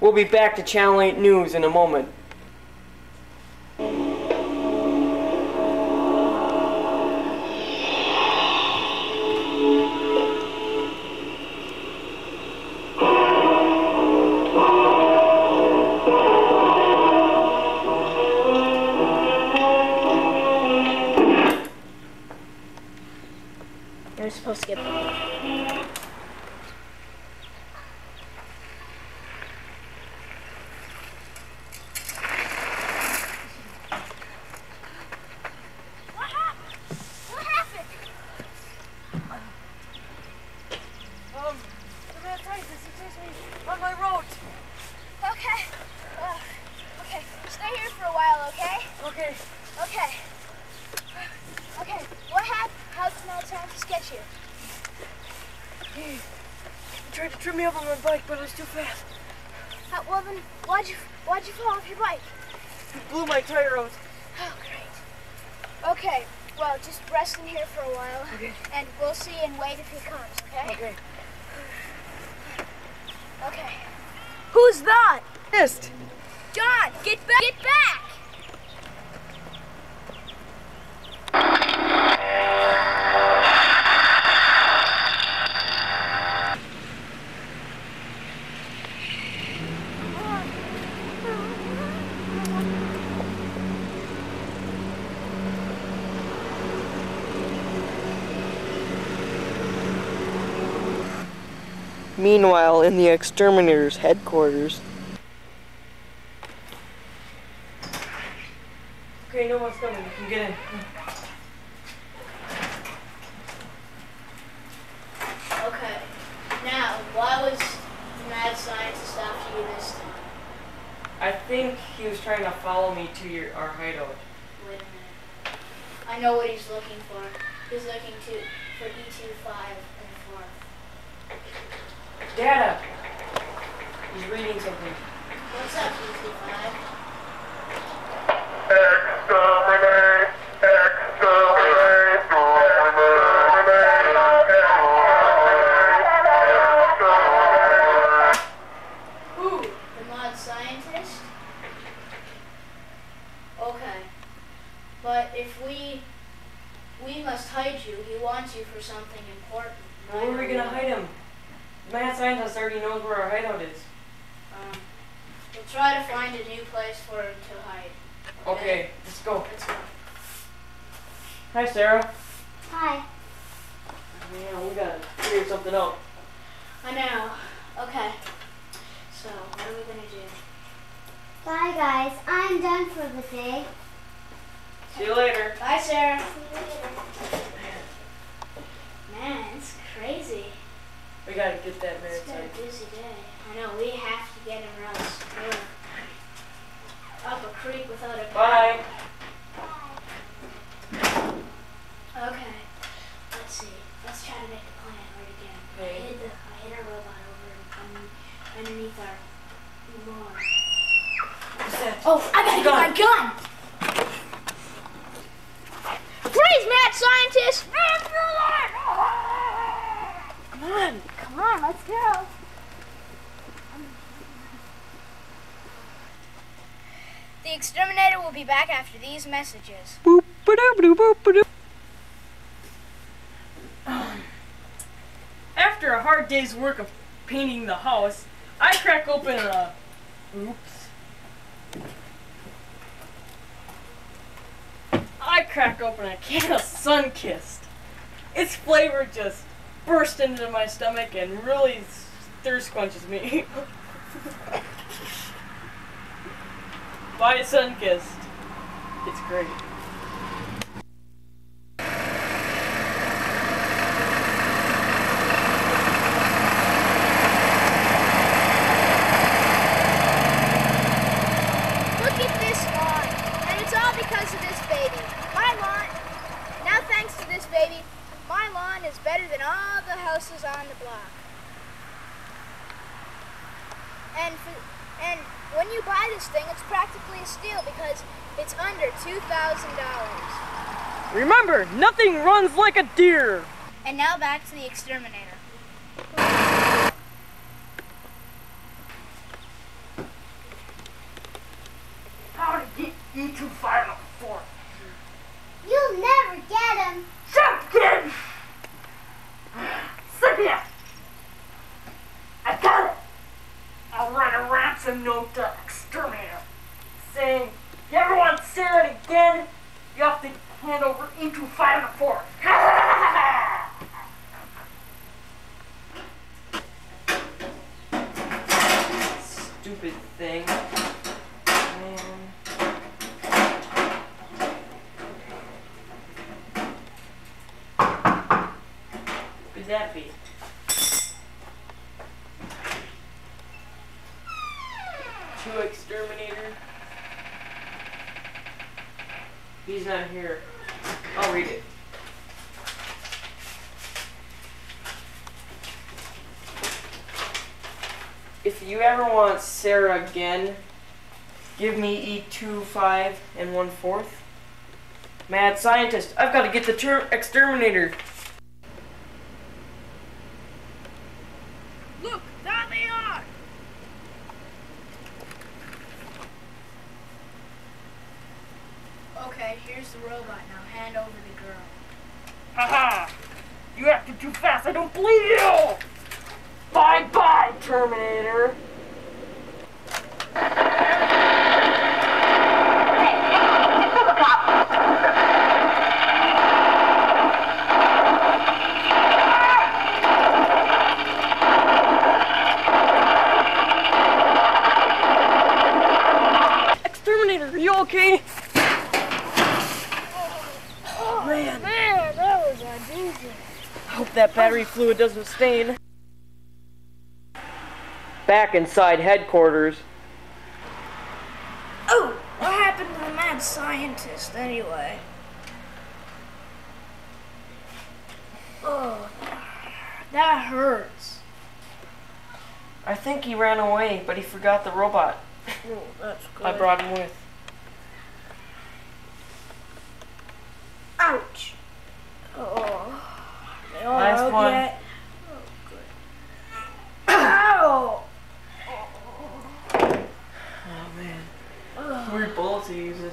We'll be back to Channel 8 News in a moment. To me up on my bike, but I was too fast. How, well then, why'd you why'd you fall off your bike? He blew my tire out. Oh, great. Okay. Well, just rest in here for a while, Okay. and we'll see and wait if he comes. Okay? Okay. Okay. Who's that? Missed. John, get back! Get back! Meanwhile, in the exterminator's headquarters. Okay, no one's coming. You can get in. Okay. Now, why was the mad scientist after you this time? I think he was trying to follow me to your our hideout. Wait a minute. I know what he's looking for. He's looking to for E25 and 4. Data! Uh, he's reading something. What's up, E25? Exterminate! We gotta get that mad It's been a busy day. I know. We have to get him or else we're up a creek without a paddle. Bye. Okay. Let's see. Let's try to make a plan right again. I hid the I hid our robot over un, underneath our lawn. Oh, I gotta get my gun! Freeze, mad scientist! Come on. Come on, let's go. The exterminator will be back after these messages. Boop, ba-doop, ba-doop, boop, ba-doop. After a hard day's work of painting the house, I crack open a. Oops. I crack open a can of Sunkist. Its flavor just burst into my stomach and really thirst quenches me. Buy Sunkist. It's great. Look at this lawn. And it's all because of this baby. My lawn, now thanks to this baby, my lawn is better than all the houses on the block. And for, and when you buy this thing, it's practically a steal because it's under $2,000. Remember, nothing runs like a deer. And now back to the exterminator. fax a note to Exterminator saying, you ever want Sarah again? You have to hand over E25 and a 4. Stupid thing. Man. Could that be? To exterminator. He's not here. I'll read it. If you ever want Sarah again, give me E2, 5, and 1 fourth. Mad scientist, I've got to get the ter- exterminator. Look, there they are! Okay, here's the robot. Now hand over the girl. Haha! You acted too fast, I don't believe you! Bye bye, Terminator! Exterminator, are you okay? Man, that was a doozy. Hope that battery fluid doesn't stain. Back inside headquarters. Oh, what happened to the mad scientist anyway? Oh, that hurts. I think he ran away, but he forgot the robot. Oh, that's good. I brought him with. Ouch. Oh. They all Nice out one. yet? Oh, Oh man. Weird bullets he uses.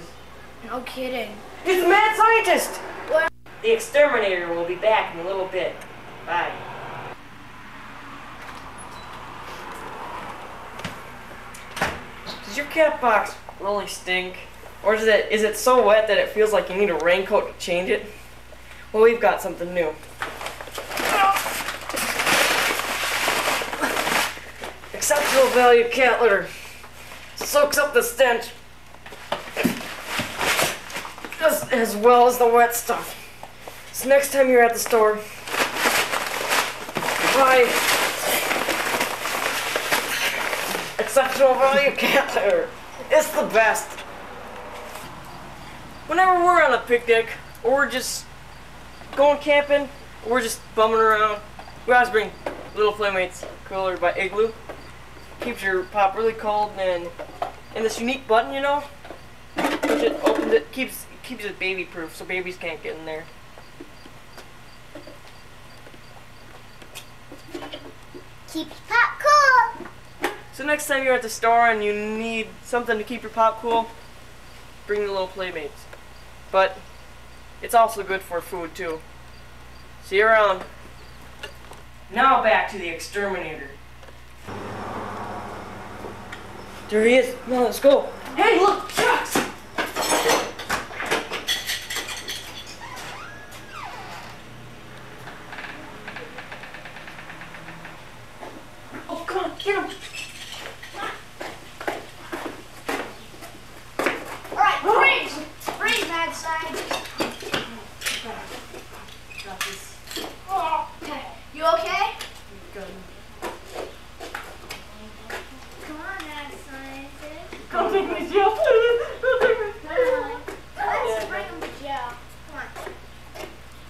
No kidding. He's a mad scientist! What? The exterminator will be back in a little bit. Bye. Does your cat box really stink? Or is it is it so wet that it feels like you need a raincoat to change it? Well, we've got something new. Exceptional value cat litter. Soaks up the stench. As, as well as the wet stuff. So next time you're at the store, buy exceptional value cat litter. It's the best. Whenever we're on a picnic, or we're just going camping, or we're just bumming around, we always bring Little Playmates cooler by Igloo. Keeps your pop really cold, and and this unique button, you know, push it, opens it, keeps keeps it baby proof, so babies can't get in there. Keep pop cool. So next time you're at the store and you need something to keep your pop cool, bring the little playmates. But it's also good for food too. See you around. Now back to the exterminator. There he is. Now let's go. Hey, look, shucks! Oh, come on, get him! All right, freeze. Freeze, mad scientist. Got this. Okay. You okay? Gun. Come on, mad scientist. Come take me to jail, please! Don't take me to jail. Come on. Let's bring him to jail. Come on.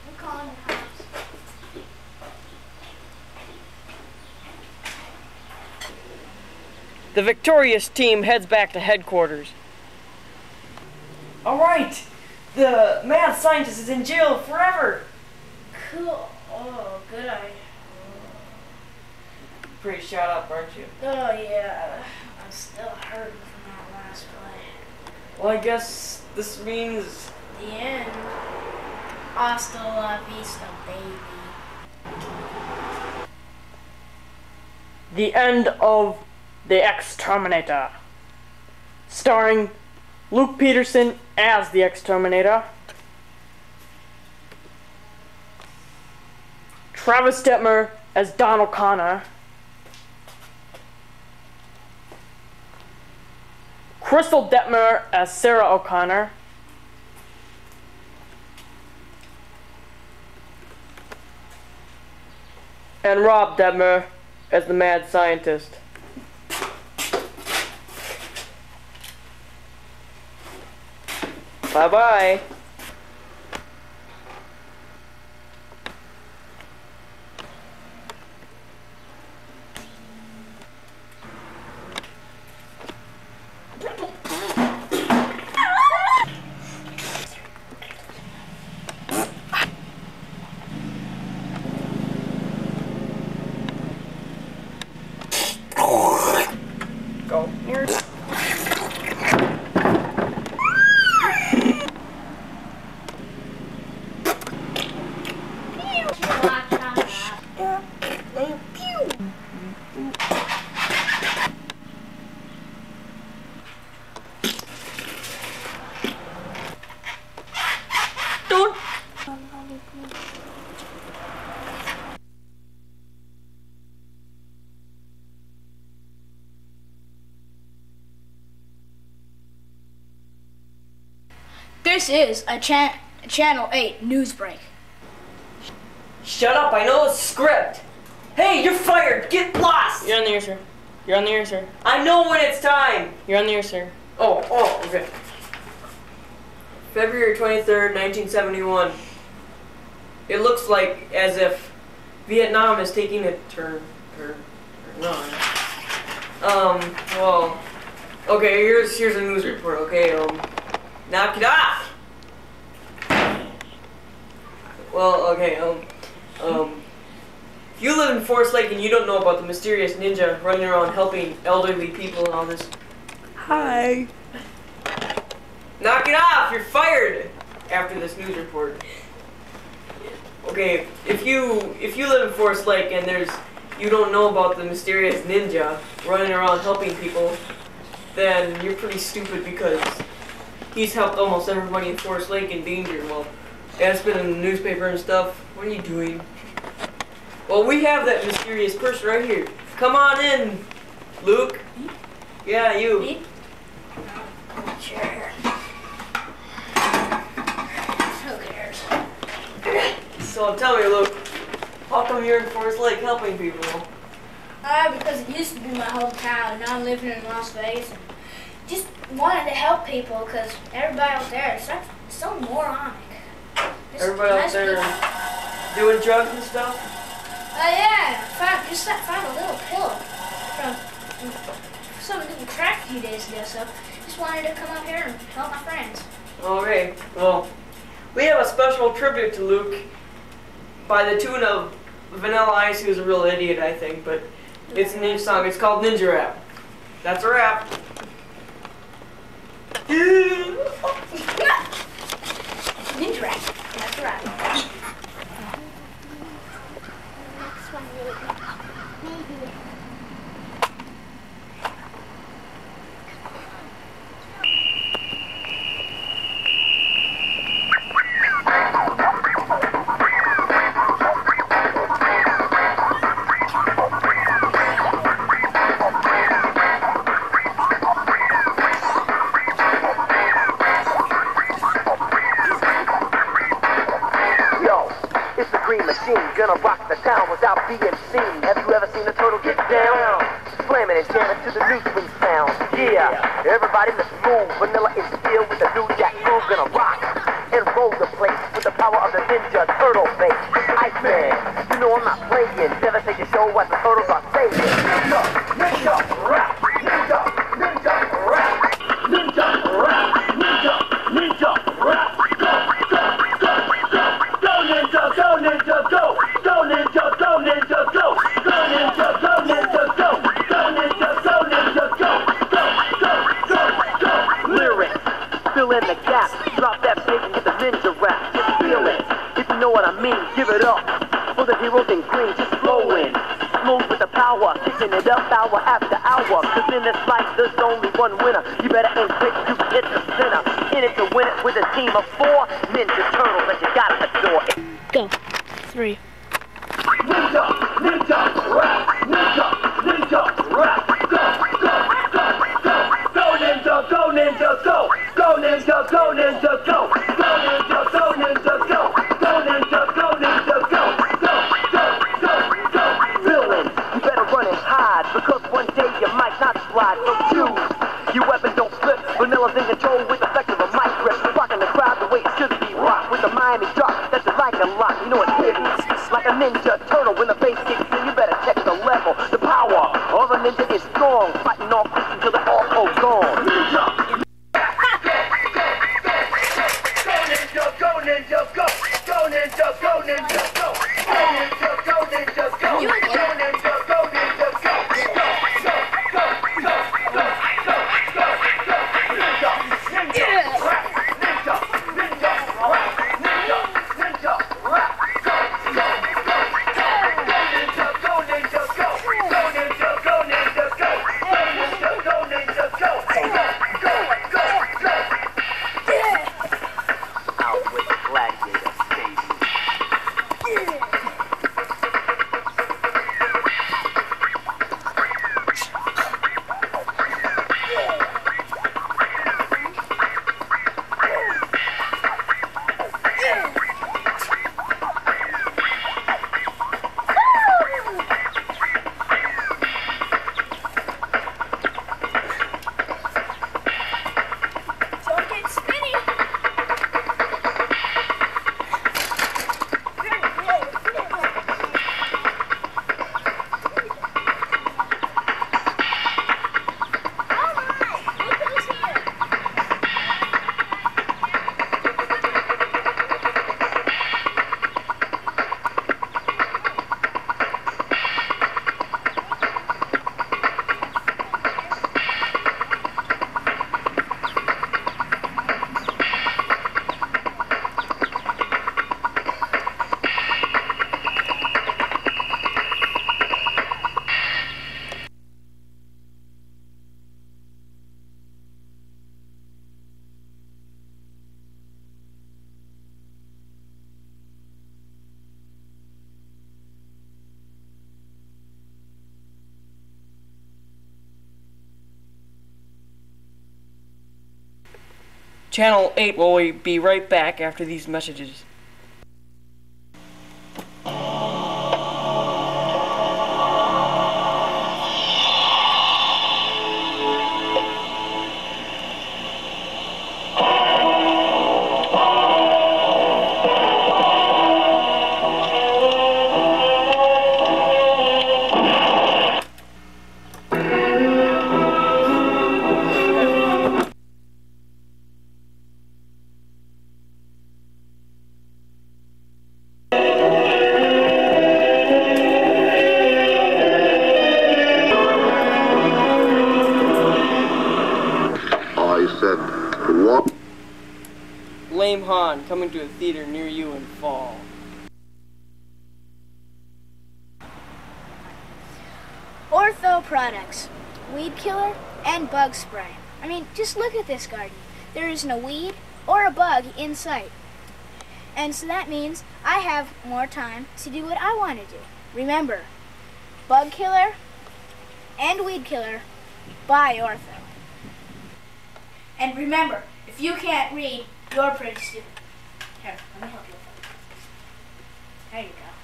I'm calling the cops. The victorious team heads back to headquarters. Alright! The mad scientist is in jail forever! Cool. Oh, good idea. Pretty shot up, aren't you? Oh, yeah. I'm still hurting from that last play. Well, I guess this means. The end. Hasta la vista, baby. The end of The Exterminator. Starring Luke Peterson as the Exterminator. Travis Detmer as Don O'Connor. Crystal Detmer as Sarah O'Connor. And Rob Detmer as the mad scientist. Bye This is a cha- Channel 8 news break. Shut up, I know the script. Hey, you're fired. Get lost. You're on the air, sir. You're on the air, sir. I know when it's time. You're on the air, sir. Oh, oh, okay. February 23rd, 1971. It looks like as if Vietnam is taking a turn. Turn. turn on. Um, well. Okay, here's here's a news report, okay? Um, knock it off! Well, okay, um, um, if you live in Forest Lake and you don't know about the mysterious ninja running around helping elderly people and all this, Hi. knock it off! You're fired after this news report. Okay, if you if you live in Forest Lake and there's you don't know about the mysterious ninja running around helping people, then you're pretty stupid because he's helped almost everybody in Forest Lake in danger. Well, that's been in the newspaper and stuff. What are you doing? Well, we have that mysterious person right here. Come on in, Luke. Yeah, you. Me? Sure. Who cares? So tell me, Luke, how come you're in Forest Lake helping people? Uh, because it used to be my hometown, and now I'm living in Las Vegas. And just wanted to help people because everybody out there is such, so moronic. Everybody out nice there doing drugs and stuff? Oh yeah, found, just found a little pill from, some little crack a few days ago. So just wanted to come out here and help my friends. Okay, well, we have a special tribute to Luke by the tune of Vanilla Ice, who's a real idiot, I think, but it's a ninja song. It's called Ninja Rap. That's a rap. Machine, gonna rock the town without being seen. Have you ever seen a turtle get down? Slamming and jamming to the new swing sound. Yeah, everybody let's move. Vanilla is still with the new jack groove, gonna rock and roll the place with the power of the ninja turtle face. Iceman, you know I'm not playing. Devastate your show as the turtles are saying. Ninja, ninja, the heroes in green, just flow in. Smooth with the power, kicking it up hour after hour. Cause in this life, there's only one winner. You better aim quick, you hit the center. In it to win it with a team of four Ninja Turtles of a Channel 8 will be right back after these messages. And bug spray. I mean, just look at this garden. There isn't a weed or a bug in sight. And so that means I have more time to do what I want to do. Remember, bug killer and weed killer by Ortho. And remember, if you can't read, you're pretty stupid. Here, let me help you. There you go.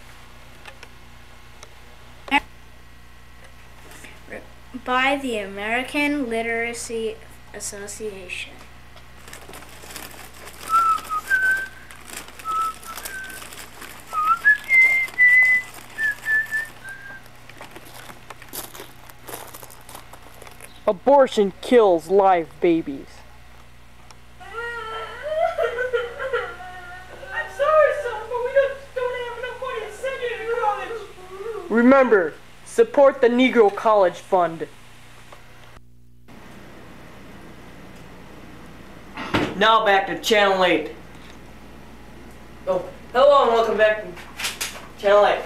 By the American Literacy Association. Abortion kills live babies. I'm sorry, son, but we just don't have enough money to send you to college. Remember, support the Negro College Fund. Now back to Channel 8. Oh, hello and welcome back to Channel 8.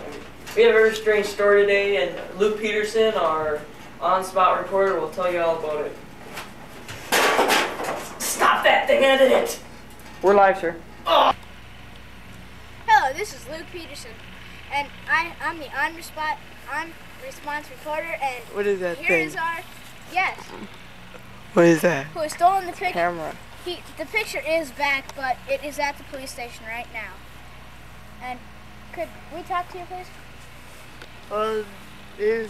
We have a very strange story today, and Luke Peterson, our on-spot reporter, will tell you all about it. Stop that thing! Edit it. We're live, sir. Oh. Hello, this is Luke Peterson, and I, I'm the on spot on response reporter, and What is that here is our yes, What is that? who has stolen the picture. Camera. He, the picture is back, but it is at the police station right now. And could we talk to you, please? Uh, they,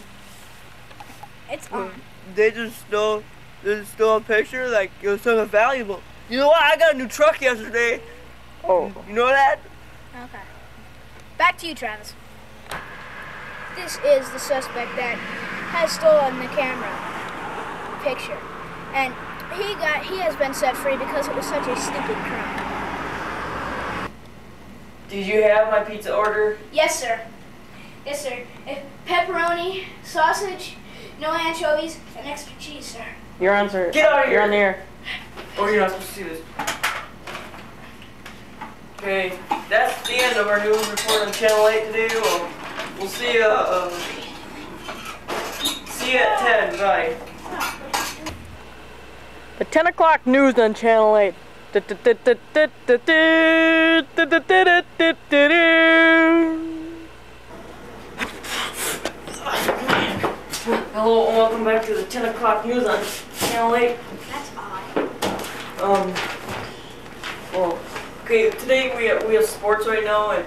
It's on. they just stole, they just stole a picture like it was something valuable. You know what? I got a new truck yesterday. Oh. You know that? Okay. Back to you, Travis. This is the suspect that has stolen the camera picture, and he got he has been set free because it was such a stupid crime. Did you have my pizza order? Yes, sir. Yes, sir. Eh, Pepperoni, sausage, no anchovies, and extra cheese, sir. You're on, sir. Get out of here. You're on the air. Oh, you're not supposed to see this. Okay, that's the end of our news report on Channel 8 today. We'll, we'll see you, uh, see you at 10, bye. The 10 o'clock news on Channel 8. Hello and welcome back to the 10 o'clock news on Channel 8. That's odd. Um. Well, okay. Today we have, we have sports right now, and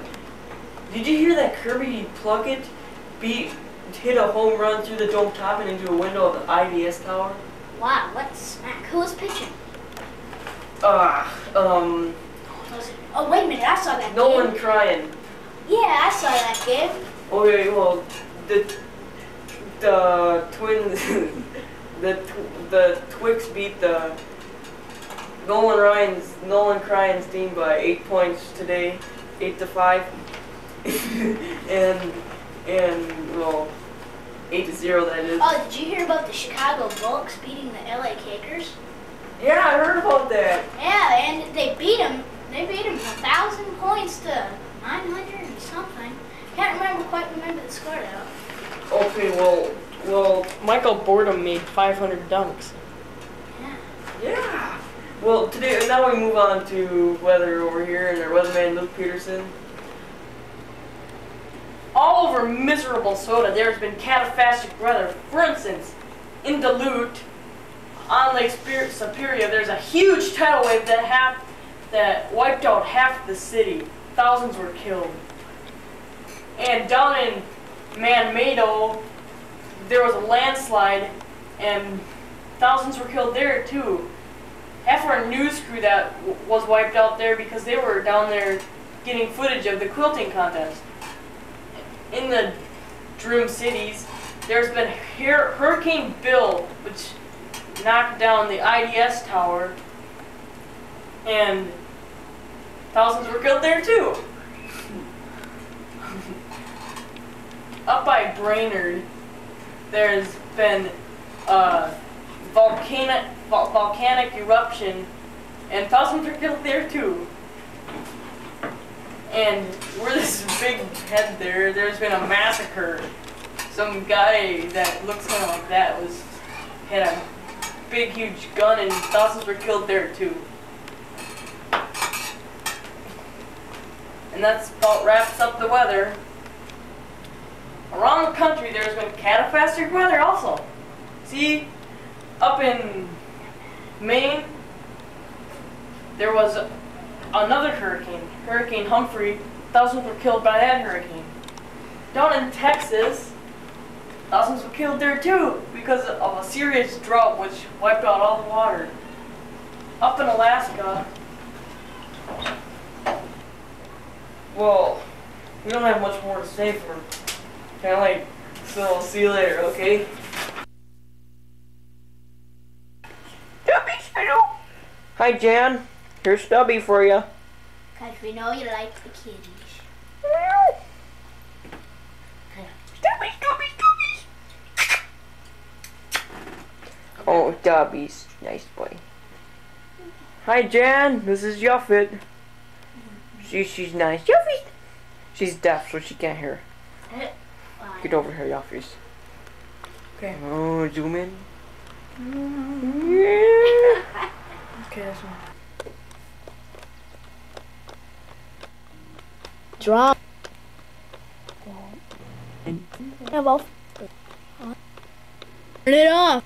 did you hear that Kirby Puckett beat hit a home run through the dome top and into a window of the IDS tower? Wow, what smack? Who was pitching? Ah, um, Oh, wait a minute, I saw that no game. one crying. Yeah, I saw that game. Okay, well, the the twins, the tw- the Twix beat the Nolan Ryan's Nolan Cryans team by eight points today, eight to five, and and well, eight to zero that is. Oh, did you hear about the Chicago Bulls beating the LA Kickers? Yeah, I heard about that. Yeah, and they beat them. They beat them a thousand points to 900 and something. Can't remember quite remember the score though. Okay, well, well, Michael Boredom made 500 dunks. Yeah. Yeah. Well, today now we move on to weather over here and our weatherman Luke Peterson. All over miserable soda, there's been catastrophic weather. For instance, in Duluth, on Lake Superior, there's a huge tidal wave that hap- that wiped out half the city. Thousands were killed. And down in Manmado, there was a landslide, and thousands were killed there too half our news crew that was wiped out there because they were down there getting footage of the quilting contest. In the Dream cities, there's been Hur- Hurricane Bill, which knocked down the IDS tower, and thousands were killed there too. Up by Brainerd, there's been uh, a volcanic vol- volcanic eruption, and thousands were killed there too. And where this big head there, there's been a massacre. Some guy that looks kind of like that was had a big huge gun, and thousands were killed there too. And that's about wraps up the weather. Around the country, there's been catastrophic weather also. See, up in Maine, there was another hurricane, Hurricane Humphrey. Thousands were killed by that hurricane. Down in Texas, thousands were killed there too because of a serious drought which wiped out all the water. Up in Alaska, well, we don't have much more to say for kind of like, so I'll see you later, okay? Hi, Jan. Here's Stubby for you. Cause we know you like the kitties. Stubby, Stubby, Stubby! Oh, Stubby's nice boy. Hi, Jan. This is Yuffet. She, she's nice. Yuffet. She's deaf, so she can't hear. Get over here, y'all. Okay. Oh, zoom in. Okay, that's one. Drop. Turn it off.